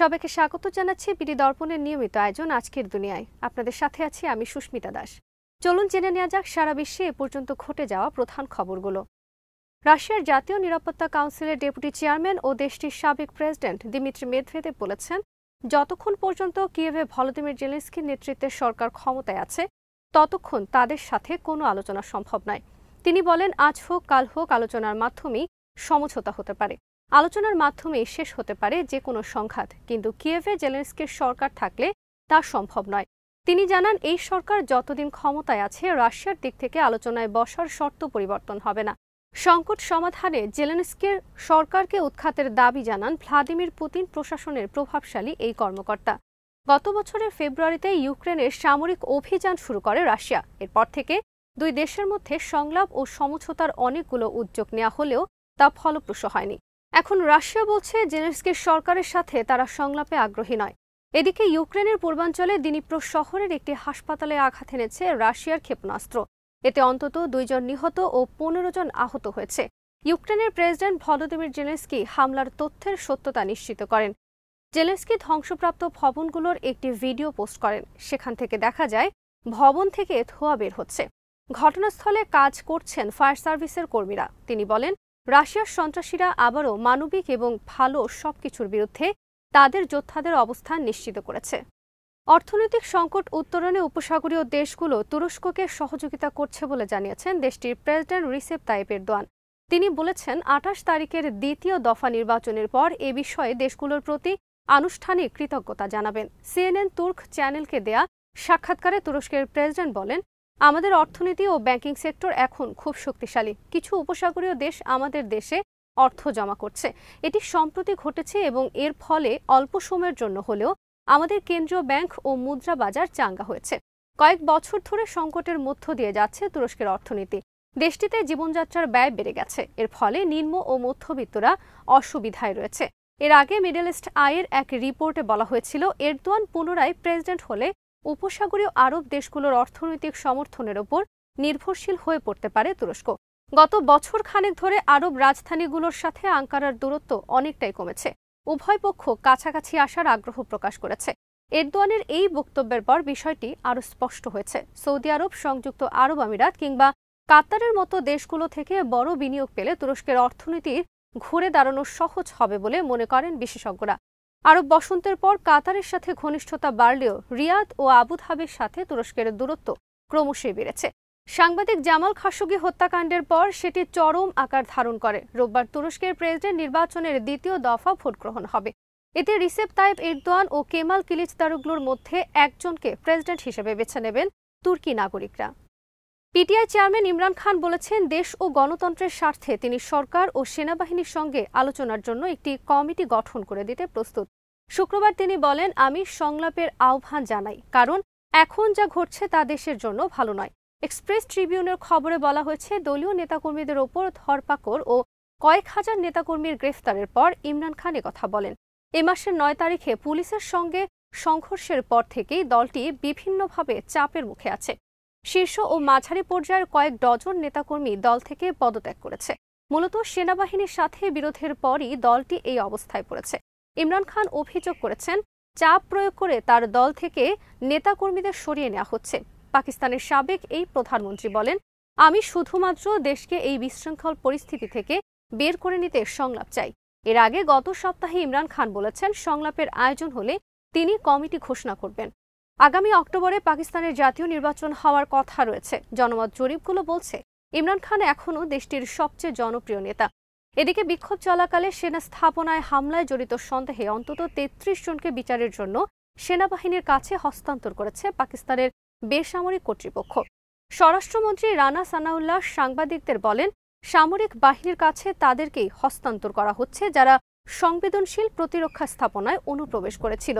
সবাইকে স্বাগত জানাচ্ছি বিডি দর্পণের নিয়মিত আয়োজন আজকের দুনিয়ায়। আপনাদের সাথে আছি আমি সুস্মিতা দাস। চলুন জেনে নেওয়া যাক, সারা বিশ্বে এ পর্যন্ত ঘটে যাওয়া প্রধান খবরগুলো। রাশিয়ার জাতীয় নিরাপত্তা কাউন্সিলের ডেপুটি চেয়ারম্যান ও দেশটির সাবেক প্রেসিডেন্ট দিমিত্রি মেদভেদেব বলেছেন, যতক্ষণ পর্যন্ত কিয়েভে ভলোদিমির জেলেন্সকির নেতৃত্বে সরকার ক্ষমতায় আছে, ততক্ষণ তাদের সাথে কোনো আলোচনা সম্ভব নয়। তিনি বলেন, আজ হোক, কাল হোক, আলোচনার মাধ্যমেই সমঝোতা হতে পারে। আলোচনার মাধ্যমেই শেষ হতে পারে যে কোনো সংঘাত, কিন্তু কিয়েভে জেলেন্সকির সরকার থাকলে তা সম্ভব নয়। তিনি জানান, এই সরকার যতদিন ক্ষমতায় আছে, রাশিয়ার দিক থেকে আলোচনায় বসার শর্ত পরিবর্তন হবে না। সংকট সমাধানে জেলেনস্কির সরকারকে উৎখাতের দাবি জানান ভ্লাদিমির পুতিন প্রশাসনের প্রভাবশালী এই কর্মকর্তা। গত বছরের ফেব্রুয়ারিতে ইউক্রেনের সামরিক অভিযান শুরু করে রাশিয়া। এরপর থেকে দুই দেশের মধ্যে সংলাপ ও সমঝোতার অনেকগুলো উদ্যোগ নেওয়া হলেও তা ফলপ্রসূ হয়নি। এখন রাশিয়া বলছে জেলেন্সকির সরকারের সাথে তারা সংলাপে আগ্রহী নয়। এদিকে ইউক্রেনের পূর্বাঞ্চলে দিনিপ্র শহরের একটি হাসপাতালে আঘাত এনেছে রাশিয়ার ক্ষেপণাস্ত্র। এতে অন্তত দুইজন নিহত ও পনেরো জন আহত হয়েছে। ইউক্রেনের প্রেসিডেন্ট ভলোদিমির জেলেন্সকি হামলার তথ্যের সত্যতা নিশ্চিত করেন। জেলেন্সকি ধ্বংসপ্রাপ্ত ভবনগুলোর একটি ভিডিও পোস্ট করেন। সেখান থেকে দেখা যায়, ভবন থেকে ধোঁয়া বের হচ্ছে। ঘটনাস্থলে কাজ করছেন ফায়ার সার্ভিসের কর্মীরা। তিনি বলেন রাশিয়ার সন্ত্রাসীরা আবারও মানবিক এবং ভালো সবকিছুর বিরুদ্ধে তাদের যোদ্ধাদের অবস্থান নিশ্চিত করেছে। অর্থনৈতিক সংকট উত্তরণে উপসাগরীয় দেশগুলো তুরস্ককে সহযোগিতা করছে বলে জানিয়েছেন দেশটির প্রেসিডেন্ট রিসেপ তাইপ এরদোয়ান। তিনি বলেছেন, আঠাশ তারিখের দ্বিতীয় দফা নির্বাচনের পর এ বিষয়ে দেশগুলোর প্রতি আনুষ্ঠানিক কৃতজ্ঞতা জানাবেন। সিএনএন তুর্ক চ্যানেলকে দেয়া সাক্ষাৎকারে তুরস্কের প্রেসিডেন্ট বলেন আমাদের অর্থনীতি ও ব্যাংকিং সেক্টর এখন খুব শক্তিশালী। কিছু উপসাগরীয় দেশ আমাদের দেশে অর্থ জমা করছে। এটি সম্প্রতি ঘটেছে এবং এর ফলে অল্প সময়ের জন্য হলেও আমাদের কেন্দ্রীয় ব্যাংক ও মুদ্রা বাজার চাঙ্গা হয়েছে। কয়েক বছর ধরে সংকটের মধ্য দিয়ে যাচ্ছে তুরস্কের অর্থনীতি। দেশটিতে জীবনযাত্রার ব্যয় বেড়ে গেছে। এর ফলে নিম্ন ও মধ্যবিত্তরা অসুবিধায় রয়েছে। এর আগে মিডল ইস্ট আয়ের এক রিপোর্টে বলা হয়েছিল, এরদোয়ান পুনরায় প্রেসিডেন্ট হলে উপসাগরীয় আরব দেশগুলোর অর্থনৈতিক সমর্থনের ওপর নির্ভরশীল হয়ে পড়তে পারে তুরস্ক। গত বছর খানেক ধরে আরব রাজধানীগুলোর সাথে আঙ্কারার দূরত্ব অনেকটাই কমেছে। উভয় পক্ষ কাছাকাছি আসার আগ্রহ প্রকাশ করেছে। এরদোয়ানের এই বক্তব্যের পর বিষয়টি আরও স্পষ্ট হয়েছে। সৌদি আরব, সংযুক্ত আরব আমিরাত কিংবা কাতারের মতো দেশগুলো থেকে বড় বিনিয়োগ পেলে তুরস্কের অর্থনীতির ঘুরে দাঁড়ানো সহজ হবে বলে মনে করেন বিশেষজ্ঞরা। আরব বসন্তের পর কাতারের সাথে ঘনিষ্ঠতা বাড়লেও রিয়াদ ও আবুধাবির সাথে তুরস্কের দূরত্ব ক্রমশই বেড়েছে। সাংবাদিক জামাল খাশোগি হত্যাকাণ্ডের পর সেটি চরম আকার ধারণ করে। রোববার তুরস্কের প্রেসিডেন্ট নির্বাচনের দ্বিতীয় দফা ভোট গ্রহণ হবে। এতে রিসেপ তাইব এরদোয়ান ও কেমাল কিলিচ দারুগলুর মধ্যে একজনকে প্রেসিডেন্ট হিসেবে বেছে নেবেন তুর্কি নাগরিকরা। পিটিআই চেয়ারম্যান ইমরান খান বলেছেন, দেশ ও গণতন্ত্রের স্বার্থে তিনি সরকার ও সেনাবাহিনীর সঙ্গে আলোচনার জন্য একটি কমিটি গঠন করে দিতে প্রস্তুত। শুক্রবার তিনি বলেন, আমি সংলাপের আহ্বান জানাই, কারণ এখন যা ঘটছে তা দেশের জন্য ভালো নয়। এক্সপ্রেস ট্রিবিউনের খবরে বলা হয়েছে, দলীয় নেতাকর্মীদের ওপর ধরপাকড় ও কয়েক হাজার নেতাকর্মীর গ্রেফতারের পর ইমরান খান কথা বলেন। এ মাসের নয় তারিখে পুলিশের সঙ্গে সংঘর্ষের পর থেকেই দলটি বিভিন্নভাবে চাপের মুখে আছে। শীর্ষ ও মাঝারি পর্যায়ের কয়েক ডজন নেতাকর্মী দল থেকে পদত্যাগ করেছে। মূলত সেনাবাহিনীর সাথে বিরোধের পরই দলটি এই অবস্থায় পড়েছে। ইমরান খান অভিযোগ করেছেন, চাপ প্রয়োগ করে তার দল থেকে নেতাকর্মীদের সরিয়ে নেওয়া হচ্ছে। পাকিস্তানের সাবেক এই প্রধানমন্ত্রী বলেন, আমি শুধুমাত্র দেশকে এই বিশৃঙ্খল পরিস্থিতি থেকে বের করে নিতে সংলাপ চাই। এর আগে গত সপ্তাহে ইমরান খান বলেছেন, সংলাপের আয়োজন হলে তিনি কমিটি ঘোষণা করবেন। আগামী অক্টোবরে পাকিস্তানের জাতীয় নির্বাচন হওয়ার কথা রয়েছে। জনমত জরিপগুলো বলছে, ইমরান খান এখনও দেশটির সবচেয়ে জনপ্রিয় নেতা। এদিকে বিক্ষোভ চলাকালে সেনা স্থাপনায় হামলায় জড়িত সন্দেহে অন্তত তেত্রিশ জনকে বিচারের জন্য সেনাবাহিনীর কাছে হস্তান্তর করেছে পাকিস্তানের বেসামরিক কর্তৃপক্ষ। স্বরাষ্ট্রমন্ত্রী রানা সানাউল্লাহ সাংবাদিকদের বলেন, সামরিক বাহিনীর কাছে তাদেরকেই হস্তান্তর করা হচ্ছে যারা সংবেদনশীল প্রতিরক্ষা স্থাপনায় অনুপ্রবেশ করেছিল।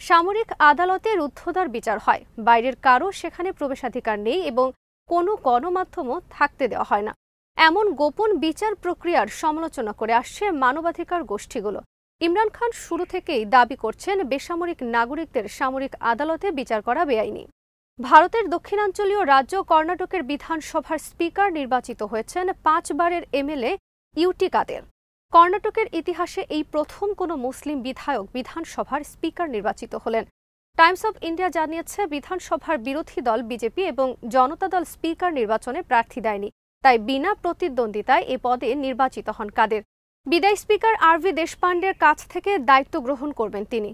সামরিক আদালতে রুদ্ধদ্বার বিচার হয়। বাইরের কারও সেখানে প্রবেশাধিকার নেই এবং কোনো গণমাধ্যমও থাকতে দেওয়া হয় না। এমন গোপন বিচার প্রক্রিয়ার সমালোচনা করে আসছে মানবাধিকার গোষ্ঠীগুলো। ইমরান খান শুরু থেকেই দাবি করছেন বেসামরিক নাগরিকদের সামরিক আদালতে বিচার করা বেআইনি। ভারতের দক্ষিণাঞ্চলীয় রাজ্য কর্ণাটকের বিধানসভার স্পিকার নির্বাচিত হয়েছেন পাঁচবারের এমএলএ ইউটি কাদের। কর্ণাটকের ইতিহাসে এই প্রথম কোনো মুসলিম বিধায়ক বিধানসভার স্পিকার নির্বাচিত হলেন। টাইমস অব ইন্ডিয়া জানিয়েছে, বিধানসভার বিরোধী দল বিজেপি এবং জনতা দল স্পিকার নির্বাচনে প্রার্থী দেয়নি। তাই বিনা প্রতিদ্বন্দ্বিতায় এ পদে নির্বাচিত হন কাদের। বিদায়ী স্পিকার আর ভি দেশপান্ডের কাছ থেকে দায়িত্ব গ্রহণ করবেন তিনি।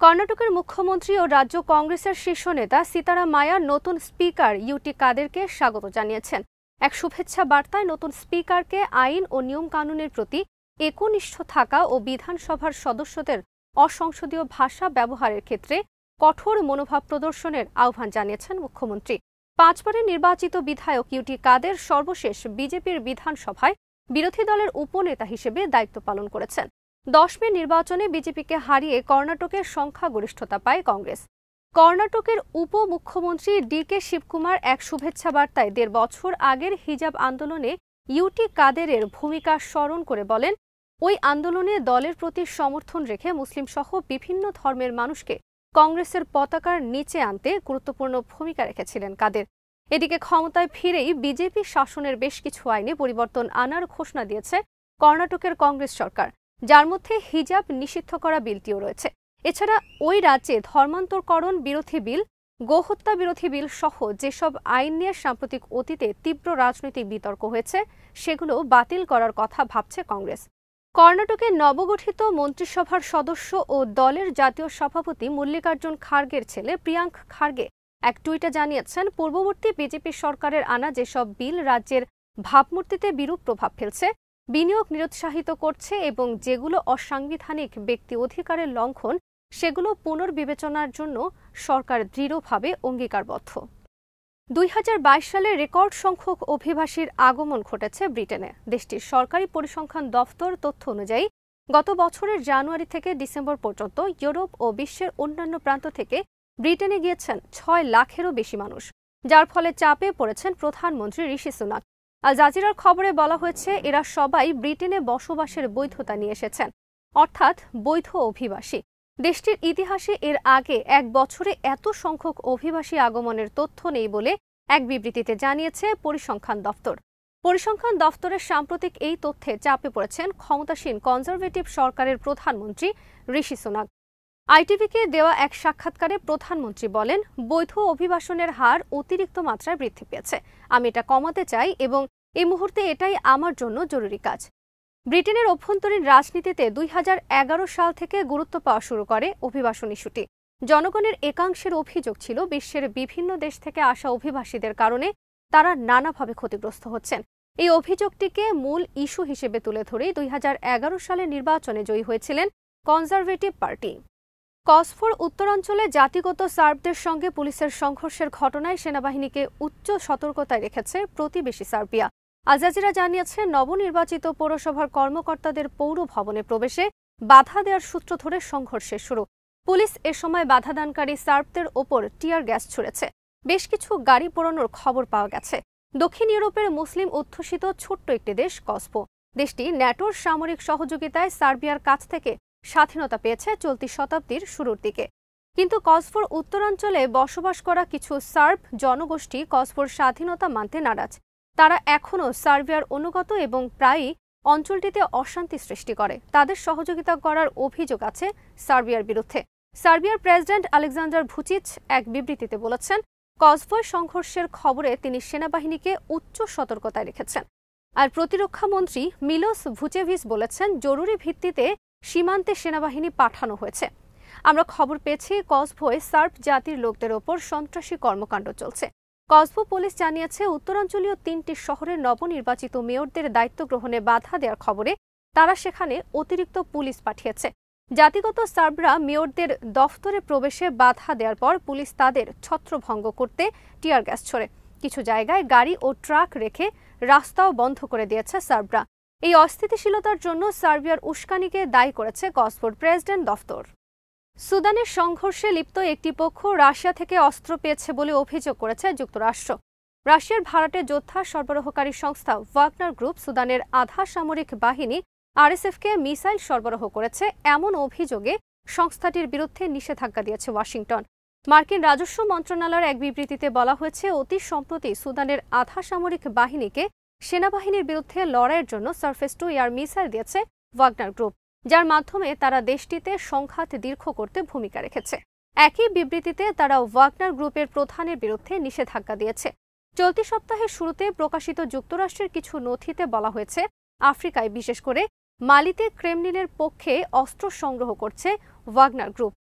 কর্ণাটকের মুখ্যমন্ত্রী ও রাজ্য কংগ্রেসের শীর্ষ নেতা সীতারাম মায়া নতুন স্পিকার ইউটি কাদেরকে স্বাগত জানিয়েছেন। এক শুভেচ্ছা বার্তায় নতুন স্পিকারকে আইন ও নিয়ম কানুনের প্রতি একনিষ্ঠ থাকা ও বিধানসভার সদস্যদের অসংসদীয় ভাষা ব্যবহারের ক্ষেত্রে কঠোর মনোভাব প্রদর্শনের আহ্বান জানিয়েছেন মুখ্যমন্ত্রী। পাঁচবারের নির্বাচিত বিধায়ক ইউটি কাদের সর্বশেষ বিজেপির বিধানসভায় বিরোধী দলের উপনেতা হিসেবে দায়িত্ব পালন করেছেন। দশ মে নির্বাচনে বিজেপিকে হারিয়ে কর্ণাটকের সংখ্যাগরিষ্ঠতা পায় কংগ্রেস। কর্ণাটকের উপমুখ্যমন্ত্রী ডি কে শিবকুমার এক শুভেচ্ছা বার্তায় দেড় বছর আগের হিজাব আন্দোলনে ইউটি কাদেরের ভূমিকা স্মরণ করে বলেন ওই আন্দোলনে দলের প্রতি সমর্থন রেখে মুসলিম সহ বিভিন্ন ধর্মের মানুষকে কংগ্রেসের পতাকার নিচে আনতে গুরুত্বপূর্ণ ভূমিকা রেখেছিলেন কাদের। এদিকে ক্ষমতায় ফিরেই বিজেপি শাসনের বেশ কিছু আইনে পরিবর্তন আনার ঘোষণা দিয়েছে কর্ণাটকের কংগ্রেস সরকার, যার মধ্যে হিজাব নিষিদ্ধ করা বিলটিও রয়েছে। এছাড়া ওই রাজ্যে ধর্মান্তরকরণ বিরোধী বিল, গোহত্যা বিরোধী বিল সহ যেসব আইন নিয়ে সাম্প্রতিক অতীতে তীব্র রাজনৈতিক বিতর্ক হয়েছে, সেগুলো বাতিল করার কথা ভাবছে কংগ্রেস। কর্ণাটকে নবগঠিত মন্ত্রিসভার সদস্য ও দলের জাতীয় সভাপতি মল্লিকার্জুন খার্গের ছেলে প্রিয়াঙ্ক খার্গে এক টুইটে জানিয়েছেন, পূর্ববর্তী বিজেপি সরকারের আনা যেসব বিল রাজ্যের ভাবমূর্তিতে বিরূপ প্রভাব ফেলছে, বিনিয়োগ নিরুৎসাহিত করছে এবং যেগুলো অসাংবিধানিক ব্যক্তি অধিকারের লঙ্ঘন, সেগুলো পুনর্বিবেচনার জন্য সরকার দৃঢ়ভাবে অঙ্গীকারবদ্ধ। দুই হাজার বাইশ সালে রেকর্ড সংখ্যক অভিবাসীর আগমন ঘটেছে ব্রিটেনে। দেশটির সরকারি পরিসংখ্যান দফতর তথ্য অনুযায়ী, গত বছরের জানুয়ারি থেকে ডিসেম্বর পর্যন্ত ইউরোপ ও বিশ্বের অন্যান্য প্রান্ত থেকে ব্রিটেনে গিয়েছেন ছয় লাখেরও বেশি মানুষ, যার ফলে চাপে পড়েছেন প্রধানমন্ত্রী ঋষি সুনাক। আল জাজিরার খবরে বলা হয়েছে, এরা সবাই ব্রিটেনে বসবাসের বৈধতা নিয়ে এসেছেন, অর্থাৎ বৈধ অভিবাসী। দেশটির ইতিহাসে এর আগে এক বছরে এত সংখ্যক অভিবাসী আগমনের তথ্য নেই বলে এক বিবৃতিতে জানিয়েছে পরিসংখ্যান দফতর। পরিসংখ্যান দফতরের সাম্প্রতিক এই তথ্যে চাপে পড়েছেন ক্ষমতাসীন কনজারভেটিভ সরকারের প্রধানমন্ত্রী ঋষি সোনাক। আইটিভিকে দেওয়া এক সাক্ষাৎকারে প্রধানমন্ত্রী বলেন, বৈধ অভিবাসনের হার অতিরিক্ত মাত্রায় বৃদ্ধি পেয়েছে। আমি এটা কমাতে চাই এবং এই মুহূর্তে এটাই আমার জন্য জরুরি কাজ। ব্রিটেনের অভ্যন্তরীণ রাজনীতিতে দুই হাজার এগারো সাল থেকে গুরুত্ব পাওয়া শুরু করে অভিবাসন ইস্যুটি। জনগণের একাংশের অভিযোগ ছিল, বিশ্বের বিভিন্ন দেশ থেকে আসা অভিবাসীদের কারণে তারা নানাভাবে ক্ষতিগ্রস্ত হচ্ছেন। এই অভিযোগটিকে মূল ইস্যু হিসেবে তুলে ধরেই দুই সালে নির্বাচনে জয়ী হয়েছিলেন কনজারভেটিভ পার্টি। কসফোর উত্তরাঞ্চলে জাতিগত সার্বদের সঙ্গে পুলিশের সংঘর্ষের ঘটনায় সেনাবাহিনীকে উচ্চ সতর্কতায় রেখেছে প্রতিবেশী সার্বিয়া। আজাজিরা জানিয়েছে, নবনির্বাচিত পৌরসভার কর্মকর্তাদের পৌর ভবনে প্রবেশে বাধা দেওয়ার সূত্র ধরে সংঘর্ষের শুরু। পুলিশ এ সময় বাধাদানকারী সার্বদের ওপর টিয়ার গ্যাস ছুড়েছে। বেশ কিছু গাড়ি পোড়ানোর খবর পাওয়া গেছে। দক্ষিণ ইউরোপের মুসলিম অধ্যুষিত ছোট্ট একটি দেশ কসপো দেশটি ন্যাটোর সামরিক সহযোগিতায় সার্বিয়ার কাছ থেকে স্বাধীনতা পেয়েছে চলতি শতাব্দীর শুরুর দিকে। কিন্তু কসফোর উত্তরাঞ্চলে বসবাস করা কিছু সার্ব জনগোষ্ঠী কসফোর স্বাধীনতা মানতে নারাজ। তারা এখনও সার্বিয়ার অনুগত এবং প্রায়ই অঞ্চলটিতে অশান্তি সৃষ্টি করে। তাদের সহযোগিতা করার অভিযোগ আছে সার্বিয়ার বিরুদ্ধে। সার্বিয়ার প্রেসিডেন্ট আলেকজান্ডার ভুচিচ এক বিবৃতিতে বলেছেন, কসভয় সংঘর্ষের খবরে তিনি সেনাবাহিনীকে উচ্চ সতর্কতায় রেখেছেন। আর প্রতিরক্ষামন্ত্রী মিলোস ভুচেভিস বলেছেন, জরুরি ভিত্তিতে সীমান্তে সেনাবাহিনী পাঠানো হয়েছে। আমরা খবর পেয়েছি কসভোয় সার্ব জাতির লোকদের ওপর সন্ত্রাসী কর্মকাণ্ড চলছে। কসবো পুলিশ জানিয়েছে, উত্তরাঞ্চলীয় তিনটি শহরের নবনির্বাচিত মেয়রদের দায়িত্ব গ্রহণে বাধা দেওয়ার খবরে তারা সেখানে অতিরিক্ত পুলিশ পাঠিয়েছে। জাতিগত সার্বরা মেয়রদের দফতরে প্রবেশে বাধা দেওয়ার পর পুলিশ তাদের ছত্রভঙ্গ করতে টিয়ার গ্যাস ছড়ে। কিছু জায়গায় গাড়ি ও ট্রাক রেখে রাস্তাও বন্ধ করে দিয়েছে সার্বরা। এই অস্থিতিশীলতার জন্য সার্বিয়ার উস্কানিকে দায়ী করেছে কসবোর প্রেসিডেন্ট দফতর। সুদানের সংঘর্ষে লিপ্ত একটি পক্ষ রাশিয়া থেকে অস্ত্র পেয়েছে বলে অভিযোগ করেছে যুক্তরাষ্ট্র। রাশিয়ার ভাড়াটে যোদ্ধা সরবরাহকারী সংস্থা ওয়াগনার গ্রুপ সুদানের আধা সামরিক বাহিনী আরএসএফকে মিসাইল সরবরাহ করেছে এমন অভিযোগে সংস্থাটির বিরুদ্ধে নিষেধাজ্ঞা দিয়েছে ওয়াশিংটন। মার্কিন রাজস্ব মন্ত্রণালয়ের এক বিবৃতিতে বলা হয়েছে, অতি সম্প্রতি সুদানের আধা সামরিক বাহিনীকে সেনাবাহিনীর বিরুদ্ধে লড়াইয়ের জন্য সার্ফেস টু এয়ার মিসাইল দিয়েছে ওয়াগনার গ্রুপ। যার মাধ্যমে তারা দেশটিতে সংঘাত দীর্ঘ করতে ভূমিকা রেখেছে। একই বিবৃতিতে তারা ওয়াগনার গ্রুপের প্রধানের বিরুদ্ধে নিষেধাজ্ঞা দিয়েছে। চলতি সপ্তাহের শুরুতে প্রকাশিত যুক্তরাষ্ট্রের কিছু নথিতে বলা হয়েছে, আফ্রিকায় বিশেষ করে মালিতে ক্রেমলিনের পক্ষে অস্ত্র সংগ্রহ করছে ওয়াগনার গ্রুপ।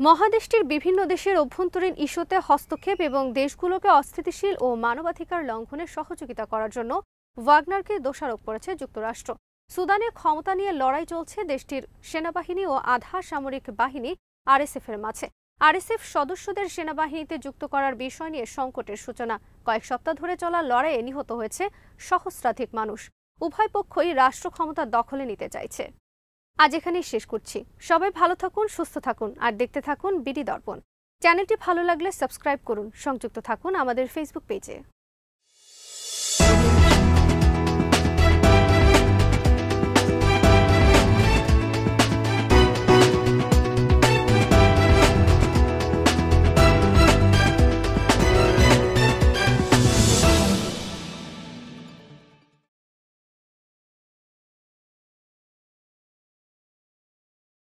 মহাদেশটির বিভিন্ন দেশের অভ্যন্তরীণ ইস্যুতে হস্তক্ষেপ এবং দেশগুলোকে অস্থিতিশীল ও মানবাধিকার লঙ্ঘনে সহযোগিতা করার জন্য ওয়াগনারকে দোষারোপ করেছে যুক্তরাষ্ট্র। সুদানে ক্ষমতা নিয়ে লড়াই চলছে দেশটির সেনাবাহিনী ও আধা সামরিক বাহিনী আরএসএফ এর মাঝে। আরএসএফ সদস্যদের সেনাবাহিনীতে যুক্ত করার বিষয় নিয়ে সংকটের সূচনা। কয়েক সপ্তাহ ধরে চলা লড়াইয়ে নিহত হয়েছে সহস্রাধিক মানুষ। উভয় পক্ষই রাষ্ট্র ক্ষমতা দখলে নিতে চাইছে। আজ এখানেই শেষ করছি। সবাই ভালো থাকুন, সুস্থ থাকুন আর দেখতে থাকুন বিডি দর্পণ। চ্যানেলটি ভালো লাগলে সাবস্ক্রাইব করুন। সংযুক্ত থাকুন আমাদের ফেসবুক পেজে